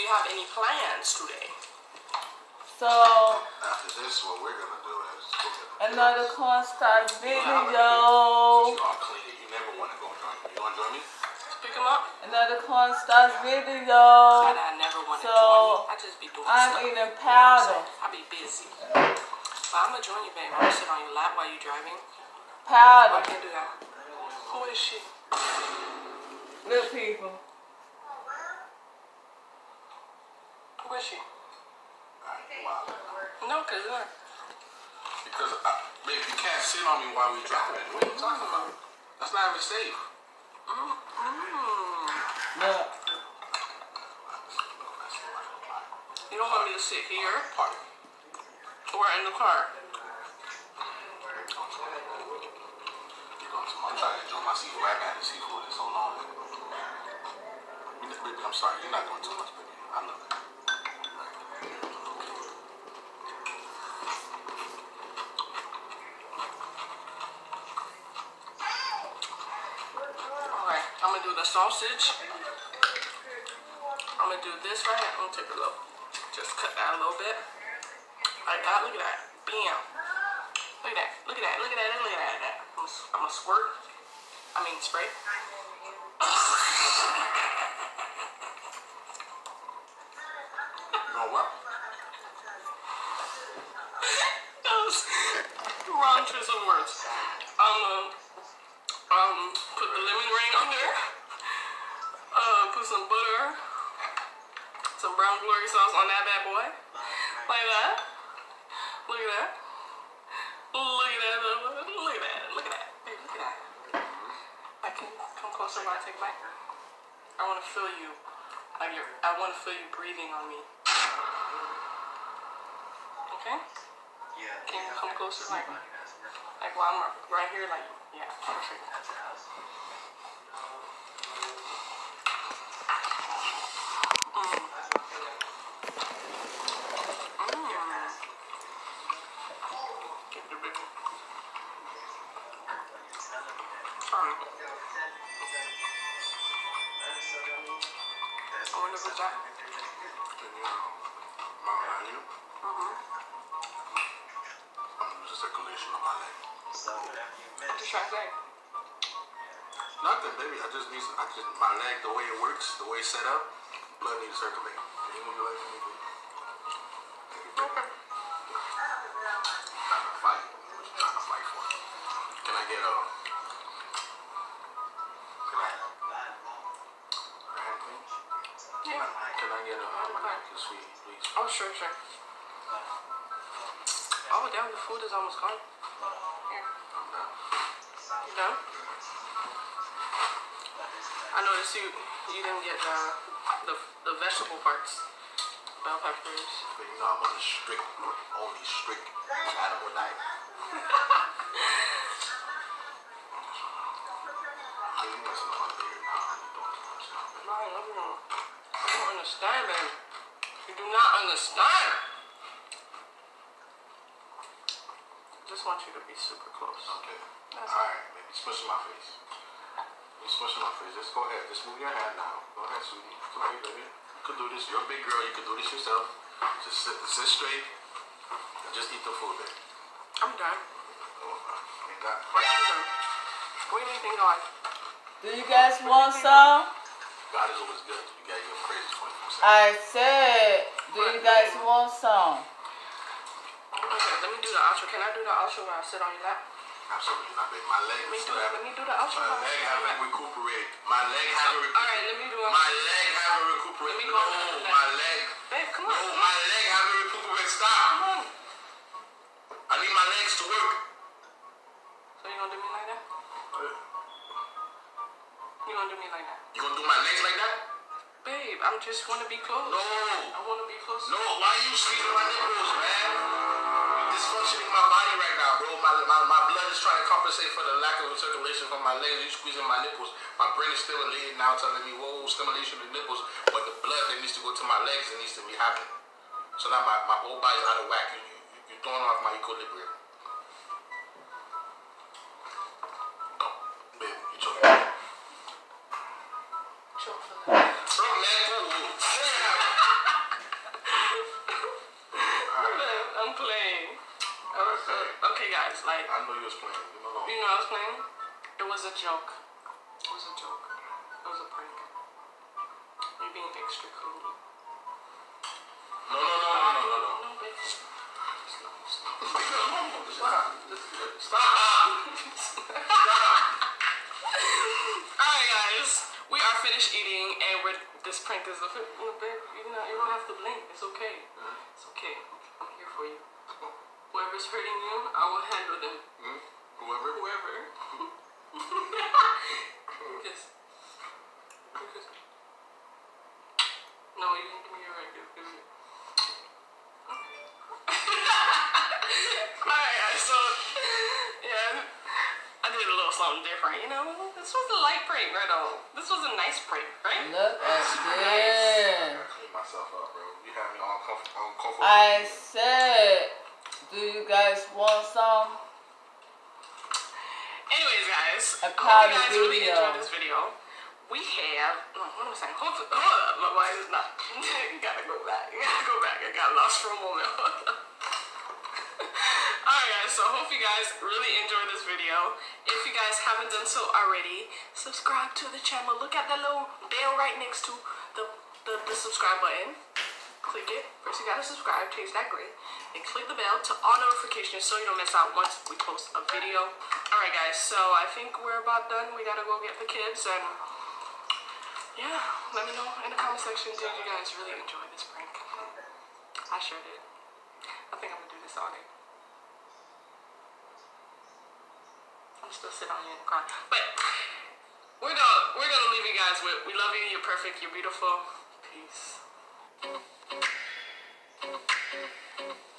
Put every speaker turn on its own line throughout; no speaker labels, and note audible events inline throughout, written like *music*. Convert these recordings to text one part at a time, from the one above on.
you have any plans today?
So
After this, what we're gonna do is we're gonna
another cornstarch
You know,
video.
do- You all clean. You never wanna go join me. You wanna join me?
Pick them up.
Another cornstarch video.
And I never want to
So,
join you. I just be doing
I'm
stuff.
eating powder.
I'll be busy. But I'm gonna join you, babe. I'm gonna sit on your lap while you're driving. I
Powder.
can't do that. Who is she?
Little people.
Who is she?
Alright.
No, cause you're.
Because, uh, babe, you can't sit on me while we driving. What are you talking about? That's not even safe.
Mm.
Look.
You don't want me to sit here
Party.
or in the car.
I'm trying to enjoy my seafood. I haven't had seafood in so long. Baby, I'm sorry. You're not doing too much, baby. I know that.
Alright, I'm gonna do the sausage. I'm gonna do this right here. I'm gonna take a little, Just cut that a little bit. Like that. Look at that. Bam. Look at that. Look at that. Look at that. Look at that. I'm I'm gonna squirt. I mean spray.
You know what?
That was wrong choice of words. I'm gonna um put the lemon ring on there. Uh, put some butter, some brown glory sauce on that bad boy, like that. Look at that. Look at that. Look at that. Look at that. Look at that. Hey, look at that. I can come closer while I take a bite. I want to feel you. Like you're, I want to feel you breathing on me. Okay? Can you come closer, like, like while I'm right here, like, yeah, perfect. A bit. Um, I wonder if it's
circulation on my leg.
What you trying to say?
Nothing, baby. I just need some, I just, my leg, the way it works, the way it's set up, blood needs to circulate.
Food is almost gone. Here. You done? I noticed you you didn't get the the, the vegetable parts. Bell peppers.
But you know I'm on a strict, only strict animal diet. *laughs* Hey, you messing up my beard. I don't do too much now, baby.
No, I love you. You don't understand, baby. You do not understand. I just want you to be super close.
Okay.
That's
Alright, baby. Smush my face. You smush my face. Just go ahead. Just move your hand now. Go ahead, sweetie. Come here, baby. You can do this. You're a big girl. You can do this yourself. Just sit, sit straight. And just eat the food, baby.
I'm done.
Oh, uh, ain't got.
I'm done. Where do you think going?
Do you guys want some?
God is always good. You gotta give him praise 24 7.
I said, do you guys want some?
Okay, let me do the outro. Can I do the outro while I sit on your lap?
Absolutely not, baby. My leg
Let me
is
do it. Let me do the outro.
My
I
leg
sit on your
haven't recuperated. My leg haven't recuperated.
All right, let me do a.
My leg haven't recuperated.
Let me
No,
go that.
my leg.
Babe, come on.
No, my leg haven't recuperated. Stop.
Come on.
I need my legs to work.
So you gonna do me like that? You gonna do me like that?
You gonna do my legs like that?
Babe, I'm just wanna be close.
No.
I wanna be close.
No, why are you squeezing my nipples, man? Dysfunctioning my body right now, bro. My, my, my blood is trying to compensate for the lack of circulation from my legs. You squeezing my nipples. My brain is still elated now, telling me, whoa, stimulation of the nipples. But the blood that needs to go to my legs, it needs to be happening. So now my, my whole body's out of whack. You, you, you're throwing off my equilibrium. Babe, you choking
guys. Like,
I know you was playing. Leave me alone.
you know, I was playing. It was a joke. It was a joke. It was a prank. You're being extra cool.
No, no, no, no, no, no, no.
No, bitch. Stop, stop.
Leave me alone. Stop. Stop.
Alright, guys. We are finished eating, and we're, this prank is a you, know, you don't have to blink. It's okay. It's okay. Whoever's hurting you, I will handle them.
Hmm? Whoever.
Whoever. *laughs* *laughs* I hope you guys really enjoyed this video. We have, no, what am I saying? Hold, hold up, my mind is not. *laughs* gotta go back. Gotta go back. I got lost for a moment. *laughs* Alright, guys, so hope you guys really enjoyed this video. If you guys haven't done so already, subscribe to the channel. Look at that little bell right next to the, the, the subscribe button. Click it. First, you gotta subscribe, change that gray. And click the bell to all notifications so you don't miss out once we post a video. Alright, guys, so I think we're about done. We gotta go get the kids and yeah, let me know in the comment section did you guys really enjoy this prank? I sure did. I think I'm gonna do this all day. I'm still sitting on here and. But we're gonna we're gonna leave you guys with we love you, you're perfect, you're beautiful. Peace.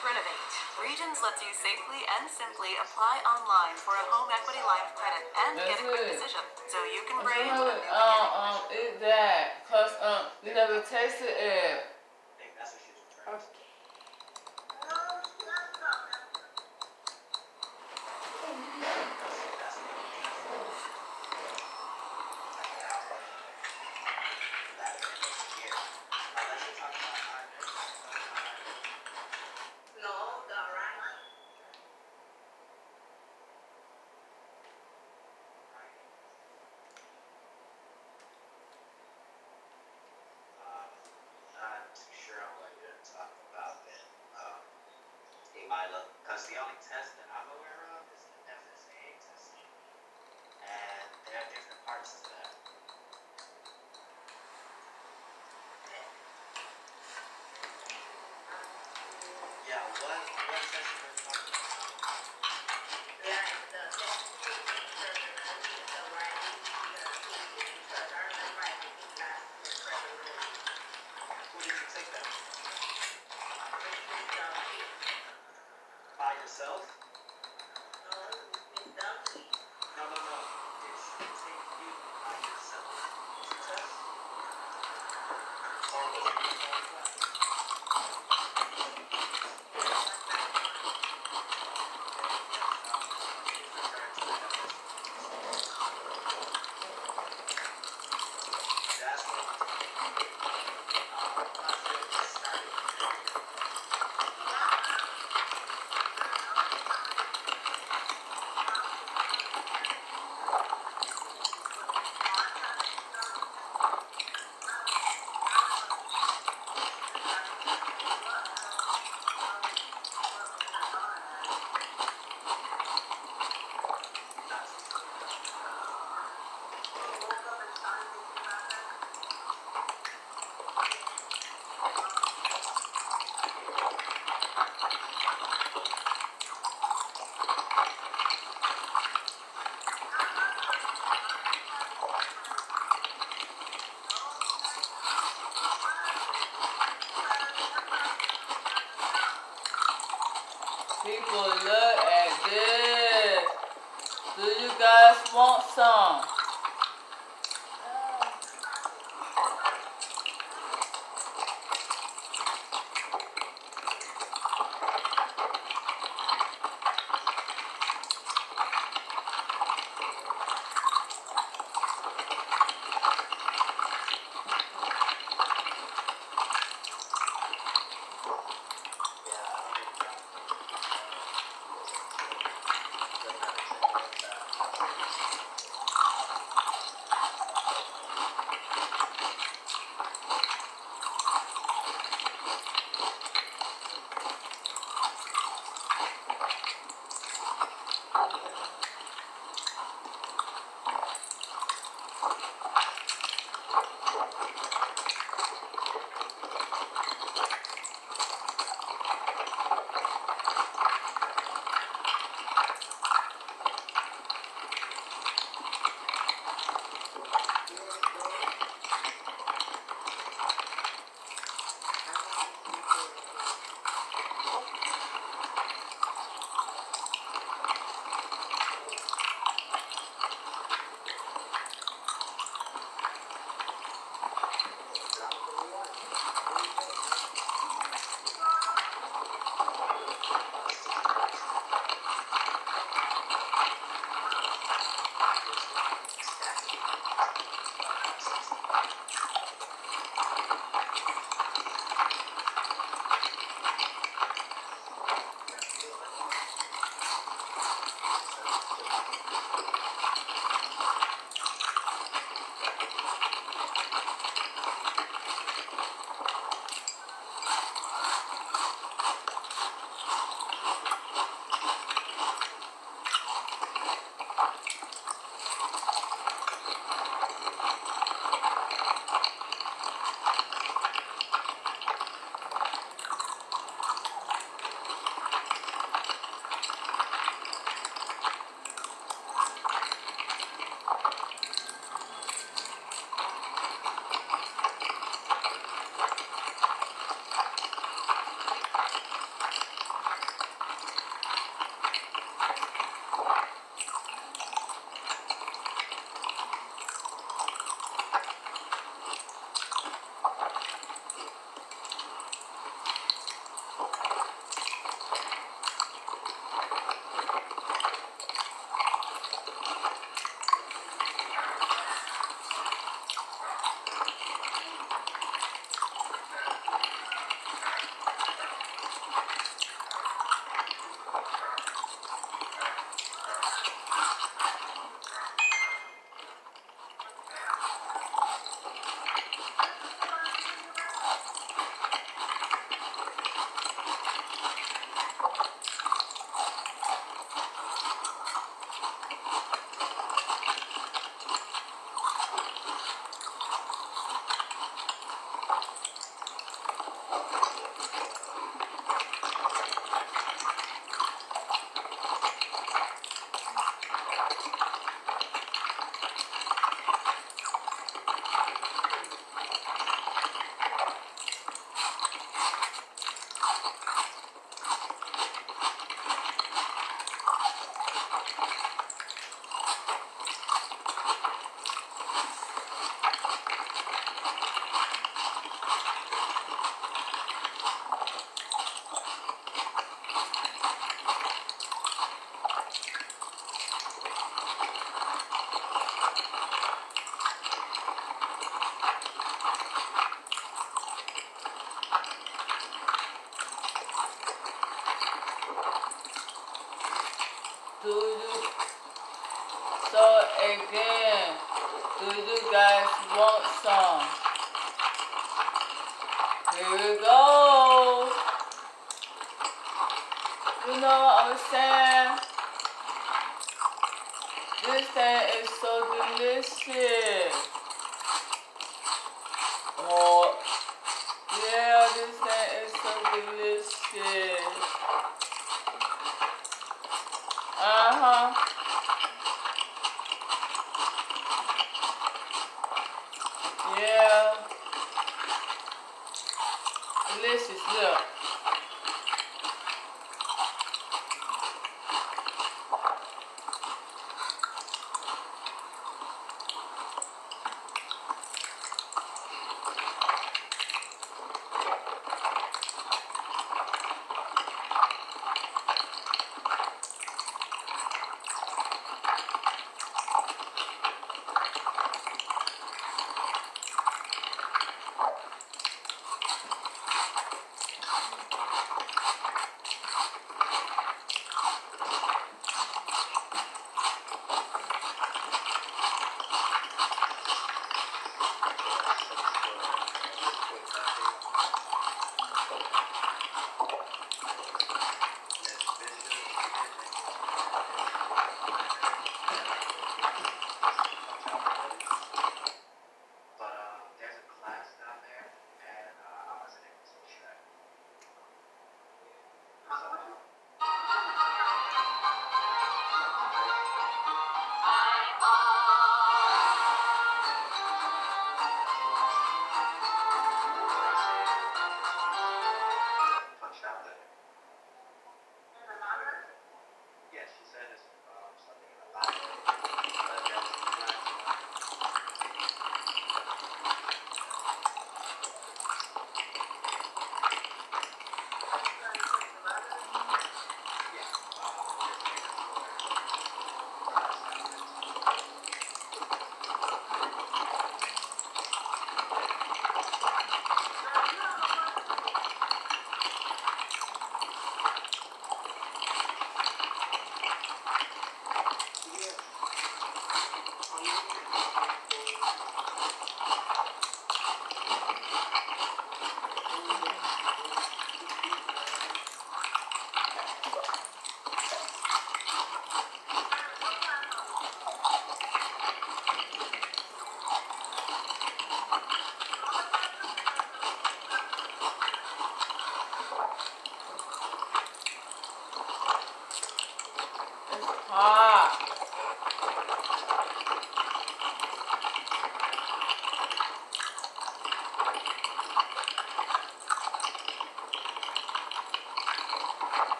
Renovate. Regions lets you safely and simply apply online for a home equity line of credit and get a quick decision, so you can
I'm
brave a new
um um eat that, cause um you never tasted it.
No, the right.
not too sure on what you're talking about then. Um, he might look, because the only test that I'm aware of is the FSA testing. And there are different parts to that. Yeah, what, what yeah, this thing is so delicious. Uh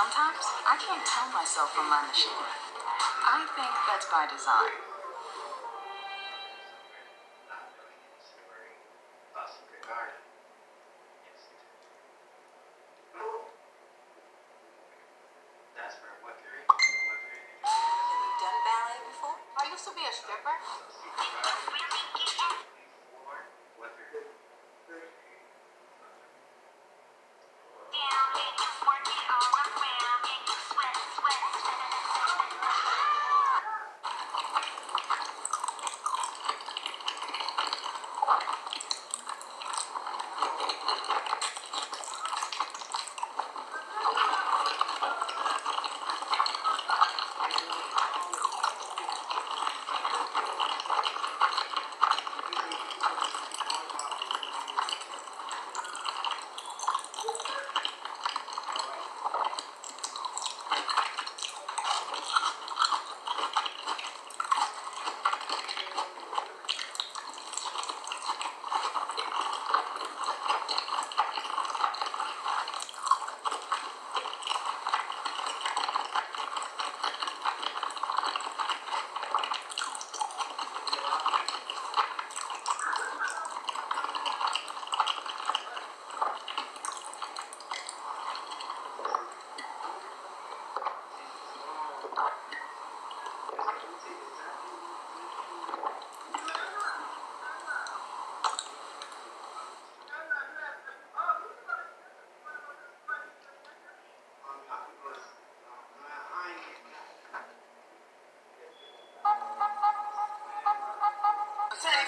Sometimes I can't tell myself from my machine. I think that's by design.
not knowing any story about Secret Garden. That's for what period? What period did you say?
Have you done ballet before?
I used to be a stripper.
Before? What period?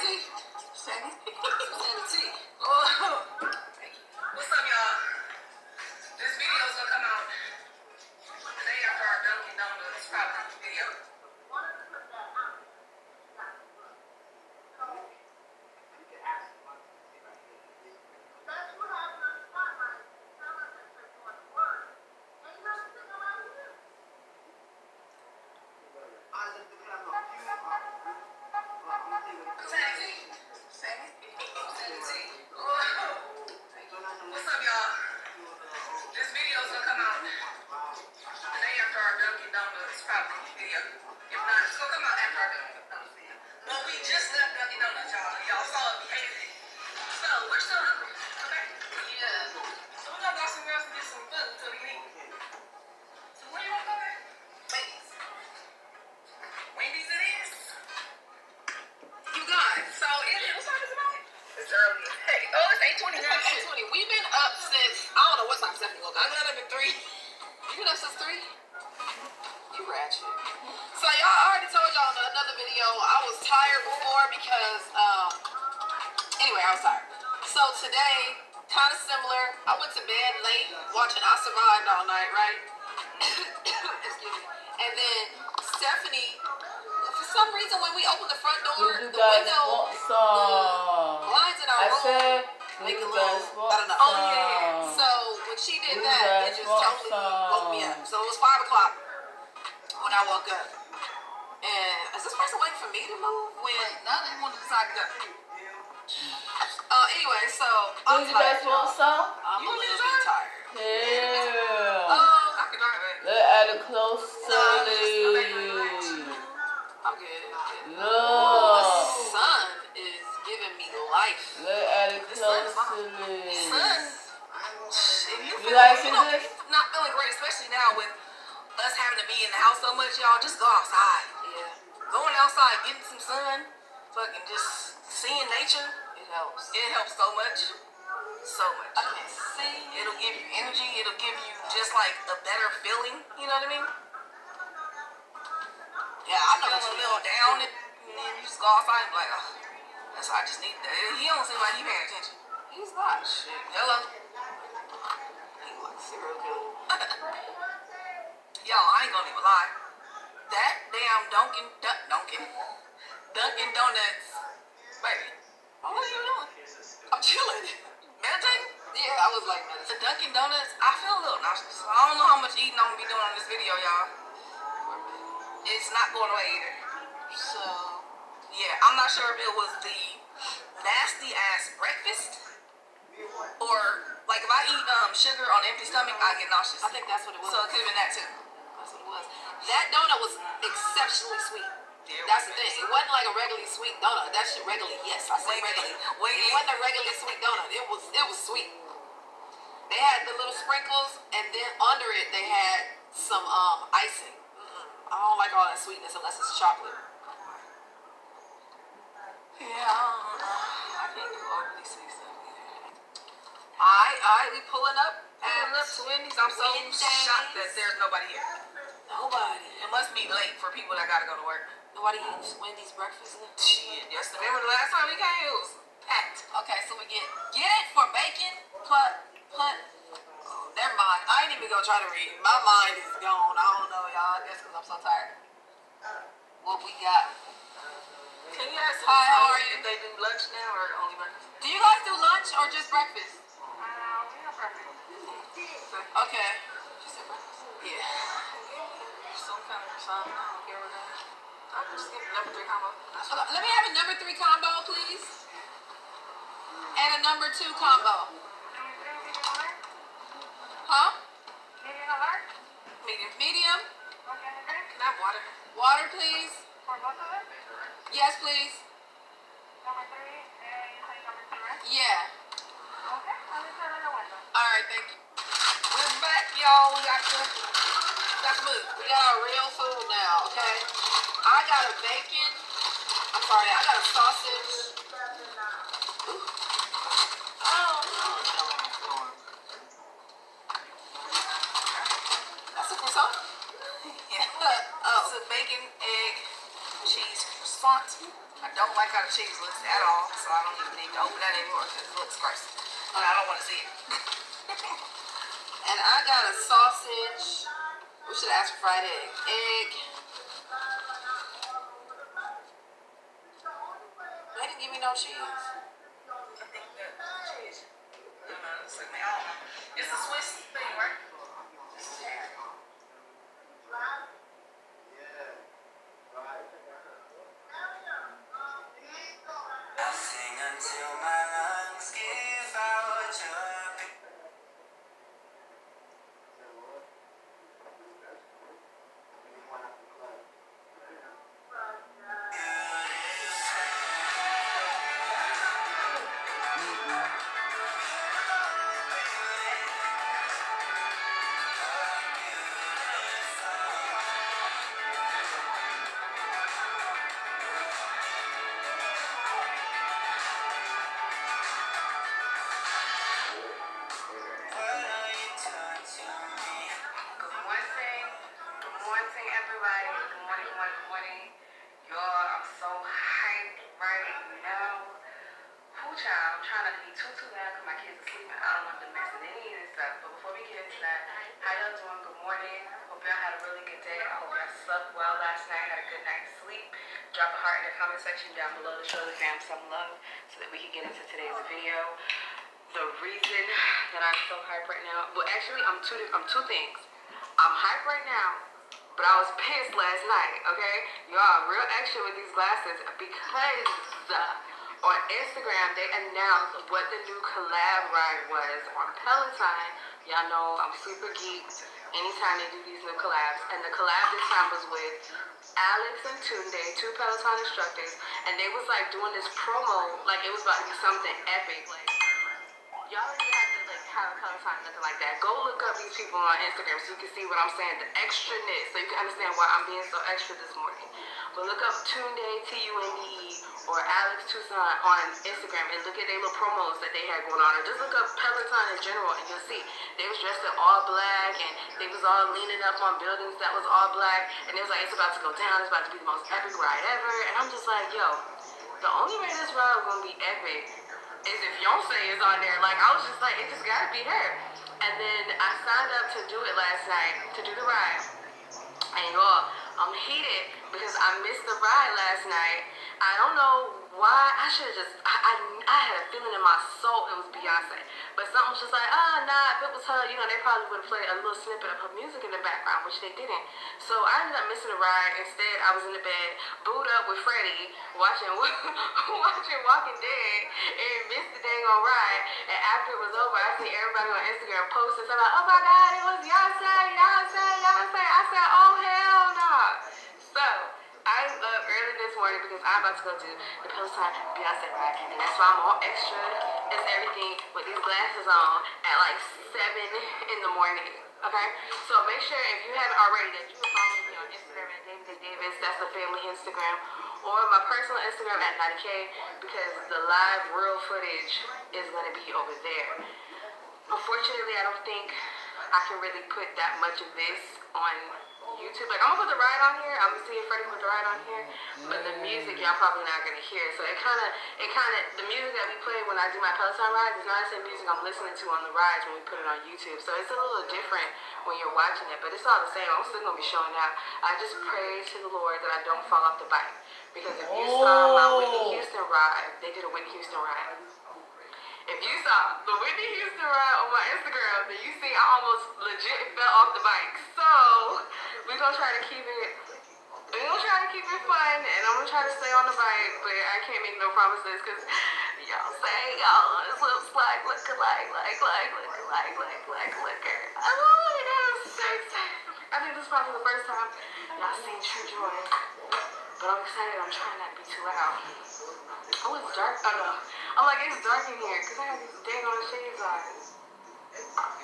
Sandy. Sandy. Sandy. What's up, y'all? This video's gonna come out video. It's eight twenty.
It's like 8:20. We've been up since I don't know what time Stephanie woke up.
I
up.
got up at three.
You been up since three? You ratchet. So y'all I already told y'all in another video I was tired before because um anyway I was tired. So today, kind of similar. I went to bed late watching I Survived all night, right? *coughs* Excuse me. And then Stephanie, for some reason, when we opened the front door,
you
the window,
some?
blinds in our
I
room
said, do
make a
you
little,
guys
I
want
don't know. Oh yeah. So when she did that, it just totally woke me up. So it was five o'clock when I woke up. And is this person waiting for me to move? When none of them want to decide to go. Uh, anyway, so I'm
you guys
tired.
want
y'all.
some?
I'm
You
a
want me to
little bit tired.
Yeah.
Um,
I can drive it.
Let's add it close to
No,
me.
I'm good. I'm good.
Look.
The sun is life.
Let's add it close to me.
Son, if you,
You
feel,
like
you know,
this?
if you're not feeling great, especially now with us having to be in the house so much, y'all, just go outside.
Yeah,
Going outside, getting some sun, fucking just seeing nature,
it helps.
it helps so much. So much.
I can see.
It'll give you energy. It'll give you just like a better feeling. You know what I mean?
Yeah, I know
Feeling a little down, and then you just go outside and be like, oh, that's why I just need that. He don't seem like he paying attention.
He's not shit.
Hello.
He like serial killer. *laughs*
Yo, I ain't gonna even lie. That damn Dunkin' Dun- Dunkin' Dunkin' Donuts, baby. What are you doing?
I'm chilling.
Meditating?
Yeah, I was like,
The Dunkin' Donuts, I feel a little nauseous. I don't know how much eating I'm gonna be doing on this video, y'all. It's not going away either.
so
Yeah, I'm not sure if it was the nasty ass breakfast or
Like if I eat um sugar on an empty stomach, I get nauseous.
I think that's what it was.
So it could have been that too.
That's what it was. That donut was exceptionally sweet. That's the thing. It wasn't like a regularly sweet donut. That shit regularly, yes, I said regularly. It wasn't a regularly sweet donut. It was it was sweet. They had the little sprinkles, and then under it they had some um icing. Mm-mm. I don't like all that sweetness unless it's chocolate.
Yeah, I. I can't do overly sweet.
Alright, alright, we pulling up.
Pulling up to Wendy's. I'm so
Wendy's.
shocked that there's nobody here.
Nobody.
It must be late for people that gotta go to work.
Nobody eats Wendy's breakfast.
Shit, yesterday was the last time we came. It was packed.
Okay, so we get get it for bacon, put put. Oh, never mind. I ain't even gonna try to read. My mind is gone. I don't know, y'all. I guess because I'm so tired. What we got?
Can you ask
Hi, how are you?
they do lunch now or only breakfast?
Do you guys do lunch or just breakfast? Uh, okay. She said breakfast.
Yeah. Some kind of. I don't care what that is. I'm just getting number three combo.
Okay, let me have a number three combo, please. And a number two combo. Huh?
medium.
Medium.
Can I have water?
Water, please. Yes, please. Yeah. All right, thank you.
We're back, y'all. We got the, we got move.
We got real food now, okay? I got a bacon. I'm sorry, I got a sausage. Croissant.
I don't like how the cheese looks at all, so I don't even need to open that anymore because it looks gross. And I don't want to see it. *laughs*
And I got a sausage. We should ask for fried egg. Egg. They didn't give me no cheese.
I think that cheese. It's. It's a Swiss thing, right?
Child, I'm trying not to be too, too loud because my kids are sleeping. I don't want them messing any of this stuff. But before we get into that, how y'all doing? Good morning. Hope y'all had a really good day. I hope y'all slept well last night, had a good night's sleep. Drop a heart in the comment section down below to show the fam some love so that we can get into today's video the reason that I'm so hyped right now, well, actually, I'm two, I'm two things. I'm hyped right now, but I was pissed last night. Okay, y'all, real extra with these glasses because on Instagram they announced what the new collab ride was on Peloton. Y'all know I'm super geeked anytime they do these new collabs, and the collab this time was with Alex and Tunde, two Peloton instructors, and they was like doing this promo like it was about to be something epic, like. Y'all already have to like have a Peloton, nothing like that. Go look up these people on Instagram so you can see what I'm saying, the extra extraness, so you can understand why I'm being so extra this morning. But look up Tunde, T-U-N-D-E, or Alex Toussaint on Instagram and look at their little promos that they had going on. Or just look up Peloton in general and you'll see they was dressed in all black and they was all leaning up on buildings that was all black. And it was like, it's about to go down. It's about to be the most epic ride ever. And I'm just like, yo, the only way this ride is to be epic is if Beyonce is on there. Like, I was just like, it just got to be her. And then I signed up to do it last night, to do the ride. And y'all, I'm heated because I missed the ride last night. I don't know why I should have just I, I I had a feeling in my soul it was Beyonce, but something was just like ah nah if it was her you know they probably would have played a little snippet of her music in the background which they didn't. So I ended up missing the ride. Instead I was in the bed booed up with Freddie watching *laughs* watching Walking Dead and missed the dang on ride. And after it was over I see everybody on Instagram posting something like oh my god it was Beyonce Beyonce Beyonce. I said oh hell no. Nah. So. I'm up early this morning because I'm about to go do the Peloton Beyonce ride, and that's why I'm all extra as everything with these glasses on at like 7 in the morning. Okay? So make sure if you haven't already that you follow me on Instagram at David Davis, that's the family Instagram, or my personal Instagram at 90K because the live real footage is going to be over there. Unfortunately, I don't think I can really put that much of this on YouTube. Like I'm gonna put the ride on here. I'm gonna see if Freddie put the ride on here. But the music y'all probably not gonna hear. So it kinda it kinda the music that we play when I do my Peloton rides is not the same music I'm listening to on the rides when we put it on YouTube. So it's a little different when you're watching it, but it's all the same. I'm still gonna be showing out. I just pray to the Lord that I don't fall off the bike. Because if you saw my Whitney oh. Houston ride, they did a Whitney Houston ride. If you saw the Whitney Houston ride on my Instagram, then you see I almost legit fell off the bike. So we're gonna try to keep it we're gonna try to keep it fun and I'm gonna try to stay on the bike, but I can't make no promises because y'all say y'all this little slide look alike, like, like, look alike, like, like, looker. Oh god, I'm so excited. I think this is probably the first time y'all seen True Joy. But I'm excited, I'm trying not to be too loud. Oh, it's dark. Oh no. I'm like, it's dark in here because I have these dang on shades on.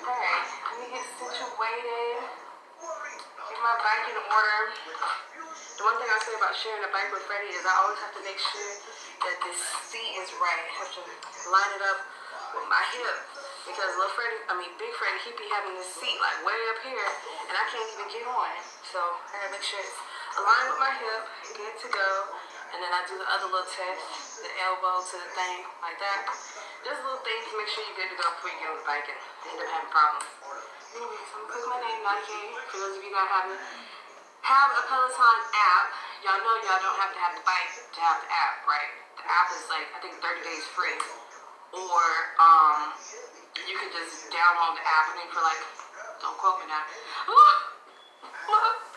Alright, let me get situated. Get my bike in order. The one thing I say about sharing a bike with Freddie is I always have to make sure that this seat is right. I have to line it up with my hip. Because little Freddie, I mean big Freddie, he be having this seat like way up here and I can't even get on. So I gotta make sure it's aligned with my hip, good to go. And then I do the other little test, the elbow to the thing, like that. Just little things to make sure you're good to go before you get on the bike and end up having problems. Anyways, I'm gonna click my name, 90K, for those of you that haven't. Have a Peloton app. Y'all know y'all don't have to have the bike to have the app, right? The app is like, I think 30 days free. Or, um, you can just download the app, I for like, don't quote me now. *laughs*